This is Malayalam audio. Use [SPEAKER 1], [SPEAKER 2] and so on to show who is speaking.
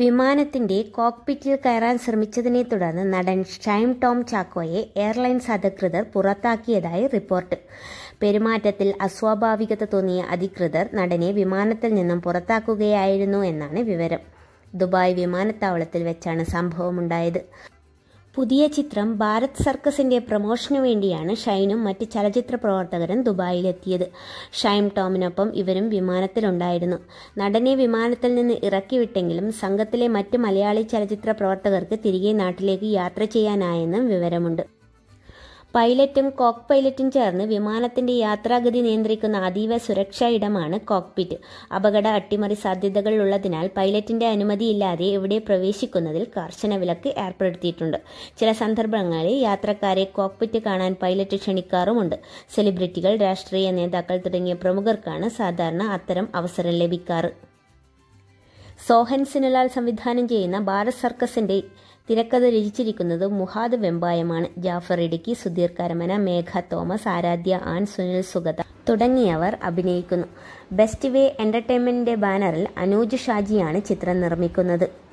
[SPEAKER 1] വിമാനത്തിന്റെ കോക്പിറ്റിൽ കയറാൻ ശ്രമിച്ചതിനെ തുടർന്ന് നടൻ ഷൈം ടോം ചാക്കോയെ എയർലൈൻസ് അധികൃതർ പുറത്താക്കിയതായി റിപ്പോർട്ട്. പെരുമാറ്റത്തിൽ അസ്വാഭാവികത തോന്നിയ അധികൃതർ നടനെ വിമാനത്തിൽ നിന്നും പുറത്താക്കുകയായിരുന്നു എന്നാണ് വിവരം. ദുബായ് വിമാനത്താവളത്തിൽ വെച്ചാണ് സംഭവമുണ്ടായത്. പുതിയ ചിത്രം ഭാരത് സർക്കസിന്റെ പ്രമോഷനു വേണ്ടിയാണ് ഷൈനും മറ്റ് ചലച്ചിത്ര പ്രവർത്തകരും ദുബായിലെത്തിയത്. ഷൈം ടോമിനൊപ്പം ഇവരും വിമാനത്തിലുണ്ടായിരുന്നു. നടനെ വിമാനത്തിൽ നിന്ന് ഇറക്കിവിട്ടെങ്കിലും സംഘത്തിലെ മറ്റ് മലയാളി ചലച്ചിത്ര പ്രവർത്തകർക്ക് തിരികെ നാട്ടിലേക്ക് യാത്ര ചെയ്യാനായെന്നും വിവരമുണ്ട്. പൈലറ്റും കോക്ക് പൈലറ്റും ചേർന്ന് വിമാനത്തിന്റെ യാത്രാഗതി നിയന്ത്രിക്കുന്ന അതീവ സുരക്ഷാ ഇടമാണ് കോക്ക്പിറ്റ്. അപകട അട്ടിമറി സാധ്യതകൾ ഉള്ളതിനാൽ പൈലറ്റിന്റെ അനുമതിയില്ലാതെ ഇവിടെ പ്രവേശിക്കുന്നതിൽ കർശന വിലക്ക് ഏർപ്പെടുത്തിയിട്ടുണ്ട്. ചില സന്ദർഭങ്ങളിൽ യാത്രക്കാരെ കോക്ക്പിറ്റ് കാണാൻ പൈലറ്റ് ക്ഷണിക്കാറുമുണ്ട്. സെലിബ്രിറ്റികൾ രാഷ്ട്രീയ നേതാക്കൾ തുടങ്ങിയ പ്രമുഖർക്കാണ് സാധാരണ അത്തരം അവസരം ലഭിക്കാറ്. സോഹൻ സിനലാൽ സംവിധാനം ചെയ്യുന്ന ഭാരത് സർക്കസിന്റെ തിരക്കഥ രചിച്ചിരിക്കുന്നത് മുഹാദ് വെമ്പായമാണ്. ജാഫർ ഇടുക്കി സുധീർ കരമന മേഘ തോമസ് ആരാധ്യ ആൻ സുനിൽ സുഗത തുടങ്ങിയവർ അഭിനയിക്കുന്നു. ബെസ്റ്റ് വേ എന്റർടൈൻമെന്റിന്റെ ബാനറിൽ അനൂജ് ഷാജിയാണ് ചിത്രം നിർമ്മിക്കുന്നത്.